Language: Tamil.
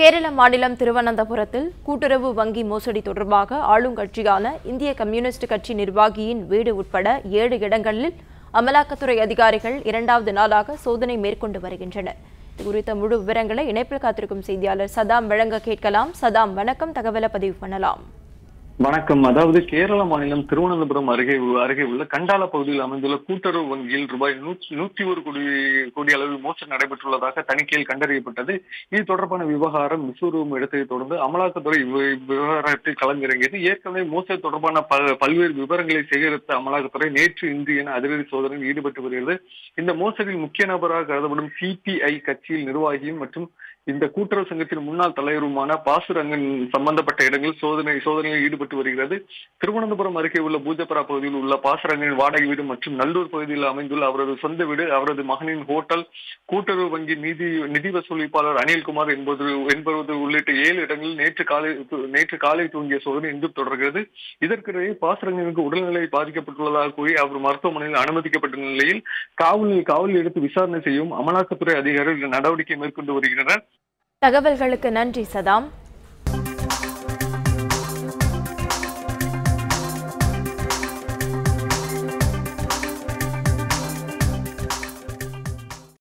கேரள மாநிலம் திருவனந்தபுரத்தில் கூட்டுறவு வங்கி மோசடி தொடர்பாக ஆளுங்கட்சியான இந்திய கம்யூனிஸ்ட் கட்சி நிர்வாகியின் வீடு உட்பட ஏழு இடங்களில் அமலாக்கத்துறை அதிகாரிகள் இரண்டாவது நாளாக சோதனை மேற்கொண்டு வருகின்றனர். இது குறித்த முழு விவரங்களை இணைப்பில் காத்திருக்கும் செய்தியாளர் சதாம் வழங்க கேட்கலாம். சதாம் வணக்கம். தகவலை பதிவு பண்ணலாம். வணக்கம். அதாவது கேரள மாநிலம் திருவனந்தபுரம் அருகே அருகே உள்ள கண்டால பகுதியில் அமைந்துள்ள கூட்டுறவு வங்கியில் ரூபாய் நூற்றி நூத்தி ஒரு கோடி கோடி அளவில் மோசடி நடைபெற்றுள்ளதாக தணிக்கையில் கண்டறியப்பட்டது. இது தொடர்பான விவகாரம் விஸ்வரூபம் இடத்தை தொடர்ந்து அமலாக்கத்துறை விவகாரத்தில் கலந்திறங்கியது ஏற்கனவே மோசடி தொடர்பான பல்வேறு விவரங்களை சேகரித்த அமலாக்கத்துறை நேற்று இன்று என அதிரடி சோதனையில் ஈடுபட்டு வருகிறது. இந்த மோசடியில் முக்கிய நபராக கருதப்படும் சிபிஐ கட்சியில் நிர்வாகியும் மற்றும் இந்த கூட்டுறவு சங்கத்தின் முன்னாள் தலைவருமான பாசுரங்கன் சம்பந்தப்பட்ட இடங்களில் சோதனை சோதனையில் ஈடுபட்டு வருகிறது. திருவனந்தபுரம் அருகே உள்ள பூஜப்பரா பகுதியில் உள்ள பாசுரங்கனின் வாடகை வீடு மற்றும் நல்லூர் பகுதியில் அமைந்துள்ள அவரது சொந்த வீடு அவரது மகனின் ஹோட்டல் கூட்டுறவு வங்கி நிதி நிதி வசூலிப்பாளர் அனில்குமார் என்பது என்பது உள்ளிட்ட ஏழு இடங்களில் நேற்று காலை நேற்று காலை தூங்கிய சோதனை இன்று தொடர்கிறது. இதற்கிடையே பாசரங்கனுக்கு உடல்நிலை பாதிக்கப்பட்டுள்ளதாக கூறி அவர் மருத்துவமனையில் அனுமதிக்கப்பட்ட நிலையில் காவலில் காவலில் எடுத்து விசாரணை செய்யும் அமலாக்கத்துறை அதிகாரிகள் நடவடிக்கை மேற்கொண்டு வருகின்றனர். தகவல்களுக்கு நன்றி சதாம்.